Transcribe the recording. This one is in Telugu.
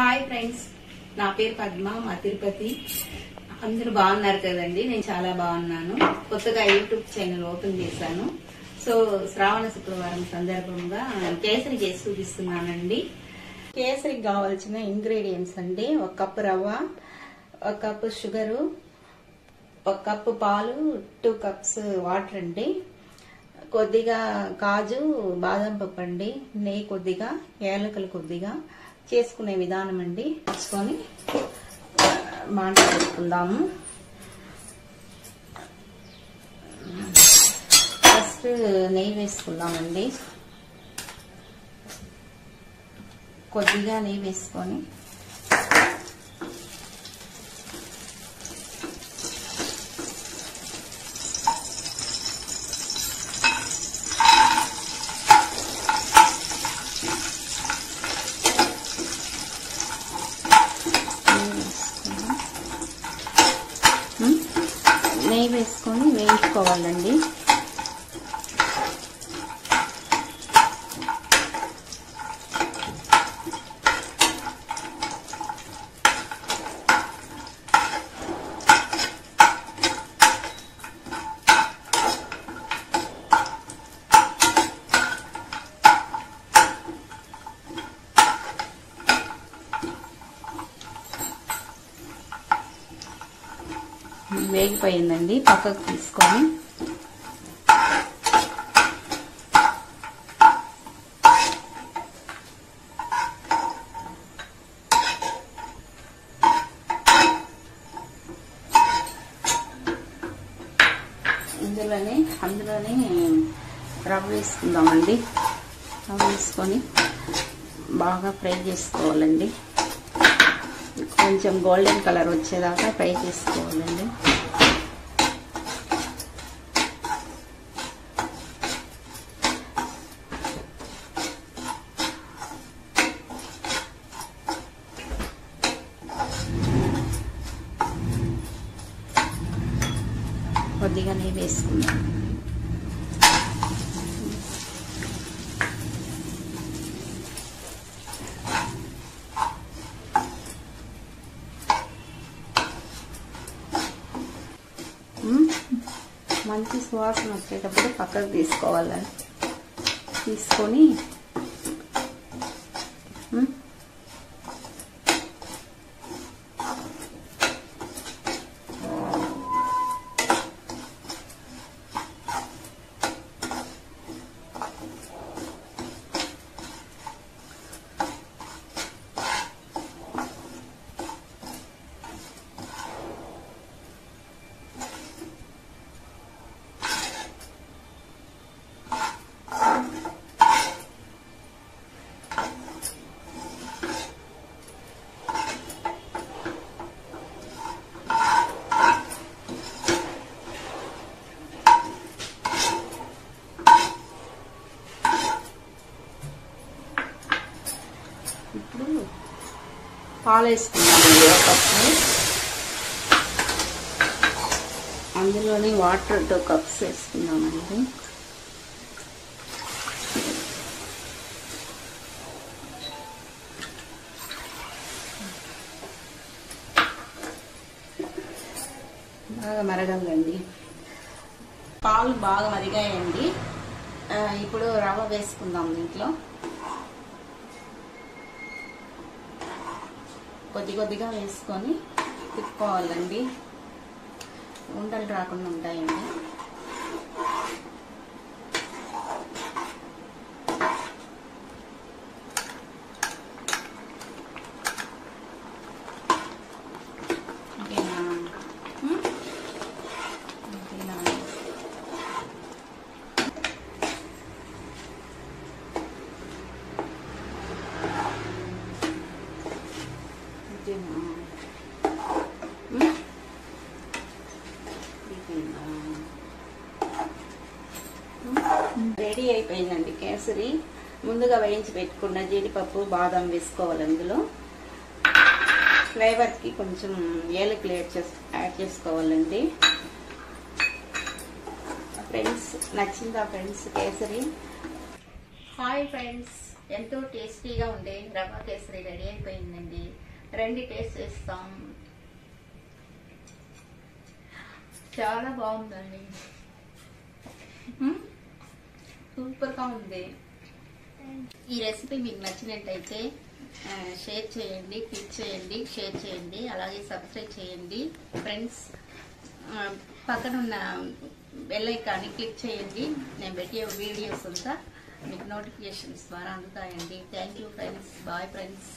హాయ్ ఫ్రెండ్స్ నా పేరు పద్మ మా తిరుపతి. అందరూ బాగున్నారు కదండి? నేను చాలా బాగున్నాను. కొత్తగా యూట్యూబ్ ఛానల్ ఓపెన్ చేశాను. సో శ్రావణ శుక్రవారం సందర్భంగా కేసరి చేసి చూపిస్తున్నానండి. కేసరికి కావాల్సిన ఇంగ్రీడియంట్స్ అండి ఒక కప్పు రవ్వ ఒక కప్పు షుగరు ఒక కప్పు పాలు టూ కప్స్ వాటర్ అండి. కొద్దిగా కాజు బాదం పప్పు అండి. నెయ్యి కొద్దిగా ఏలకలు కొద్దిగా చేసుకునే విధానం అండి. తీసుకొని మాట్లాడుకుందాము ఫస్ట్ నెయ్యి వేసుకుందామండి. కొద్దిగా నెయ్యి వేసుకొని నెయ్యి వేసుకొని వేయించుకోవాలండి. వేగిపోయిందండి. పక్కకు తీసుకొని. ఇందులోనే అందులోనే రవ్వ వేసుకుందామండి. రవ్వ వేసుకొని బాగా ఫ్రై చేసుకోవాలండి. కొంచెం గోల్డెన్ కలర్ వచ్చేదాకా ఫ్రై చేసుకోవాలండి కొద్దిగా నెయ్యి వేసుకుందాం. మంచి సువాసన వచ్చేటప్పుడు పక్కకు తీసుకోవాలని. తీసుకొని ఇప్పుడు పాలు వేసుకున్నామండి కప్పు అందులోనే వాటర్ టూ కప్స్ వేసుకుందామండి. బాగా మరగాలండి పాలు బాగా మరిగాయండి. ఇప్పుడు రవ్వ వేసుకుందాం దీంట్లో. కొద్ది కొద్దిగా వేసుకొని తిప్పుకోవాలండి. ఉండలు రాకుండా ఉంటాయండి. రెడీ అయిపోయిందండి కేసరి. ముందుగా వేయించి పెట్టుకున్న జీడిపప్పు బాదం వేసుకోవాలి అందులో. ఫ్లేవర్కి కొంచెం ఏలకులు యాడ్ చేస్ యాడ్ చేసుకోవాలండి. ఫ్రెండ్స్ నచ్చిందా ఫ్రెండ్స్ కేసరి? హాయ్ ఫ్రెండ్స్ ఎంతో టేస్టీగా ఉండే రవ్వ కేసరి రెడీ అయిపోయిందండి. రండి టేస్ట్ చేస్తాం. చాలా బాగుందండి. సూపర్గా ఉంది. ఈ రెసిపీ మీకు నచ్చినట్టయితే షేర్ చేయండి క్లిక్ చేయండి షేర్ చేయండి అలాగే సబ్స్క్రైబ్ చేయండి. ఫ్రెండ్స్ పక్కన ఉన్న బెల్లైకాన్ని క్లిక్ చేయండి. నేను పెట్టే వీడియోస్ అంతా మీకు నోటిఫికేషన్స్ ద్వారా అందుతాయండి. Thank you friends. Bye friends.